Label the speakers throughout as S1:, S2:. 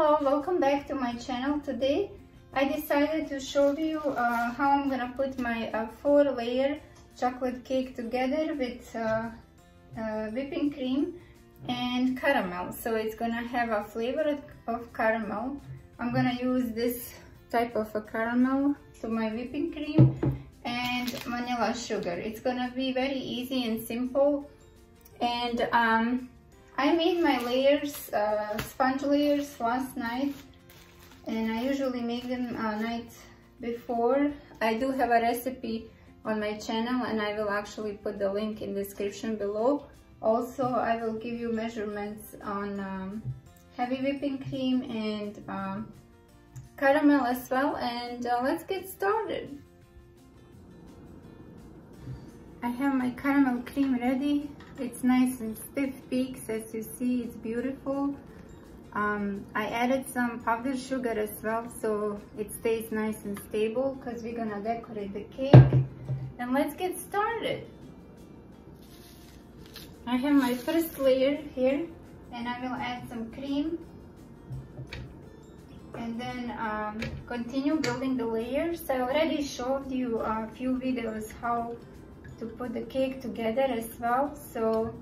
S1: Hello, welcome back to my channel. Today I decided to show you uh, how I'm gonna put my uh, four layer chocolate cake together with uh, uh whipping cream and caramel. So it's gonna have a flavor of caramel. I'm gonna use this type of a caramel to my whipping cream and vanilla sugar. It's gonna be very easy and simple and um, I made my layers, uh, sponge layers last night and I usually make them uh, night before. I do have a recipe on my channel and I will actually put the link in the description below. Also, I will give you measurements on um, heavy whipping cream and um, caramel as well and uh, let's get started. I have my caramel cream ready. It's nice and stiff peaks as you see it's beautiful. Um, I added some powdered sugar as well so it stays nice and stable because we're gonna decorate the cake. And let's get started. I have my first layer here and I will add some cream. And then um, continue building the layers I already showed you a few videos how to put the cake together as well. So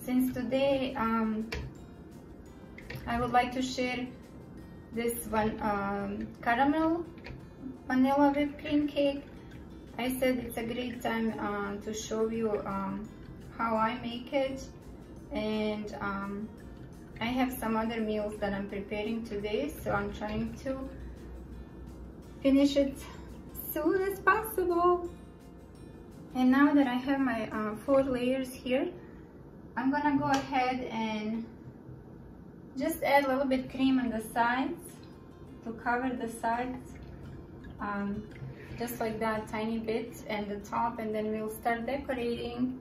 S1: since today um, I would like to share this one um, caramel vanilla whipped cream cake. I said it's a great time uh, to show you um, how I make it. And um, I have some other meals that I'm preparing today so I'm trying to finish it soon as possible and now that I have my uh, four layers here I'm gonna go ahead and just add a little bit cream on the sides to cover the sides um, just like that tiny bit and the top and then we'll start decorating.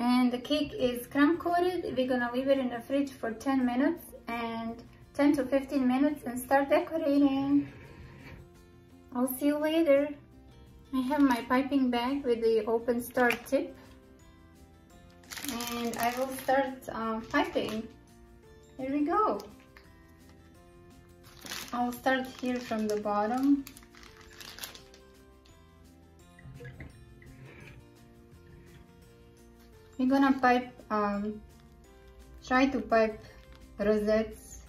S1: And the cake is crumb coated. We're gonna leave it in the fridge for 10 minutes and 10 to 15 minutes and start decorating. I'll see you later I have my piping bag with the open star tip and I will start uh, piping. Here we go. I'll start here from the bottom. We're gonna pipe, um, try to pipe rosettes.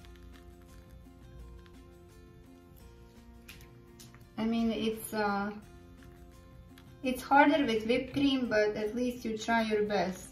S1: I mean, it's uh, it's harder with whipped cream, but at least you try your best.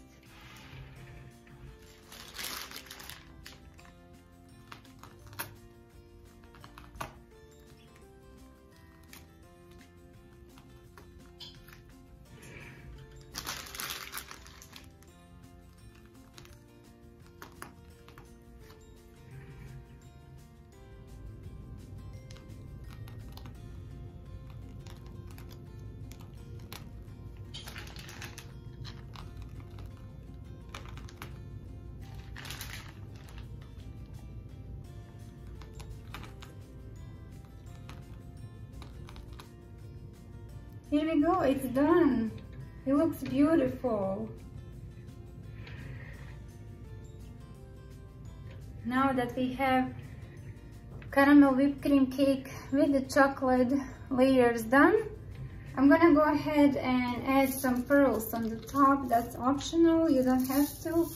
S1: Here we go, it's done. It looks beautiful. Now that we have caramel whipped cream cake with the chocolate layers done, I'm gonna go ahead and add some pearls on the top. That's optional, you don't have to,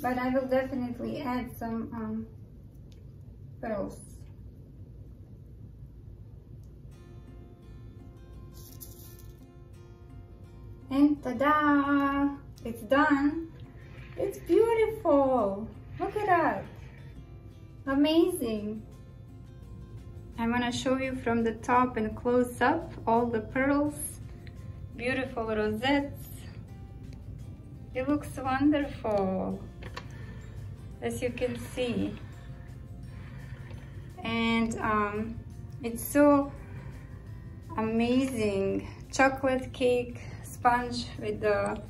S1: but I will definitely add some um, pearls. And ta-da! It's done. It's beautiful. Look at that. Amazing. I'm gonna show you from the top and close up all the pearls. Beautiful rosettes. It looks wonderful as you can see. And um, it's so amazing. Chocolate cake sponge with the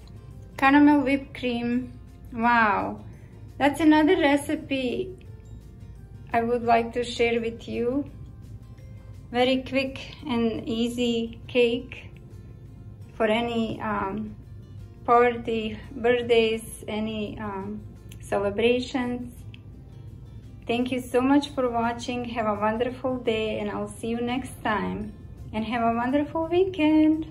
S1: caramel whipped cream. Wow, that's another recipe I would like to share with you. Very quick and easy cake for any um, party, birthdays, any um, celebrations. Thank you so much for watching. Have a wonderful day and I'll see you next time. And have a wonderful weekend.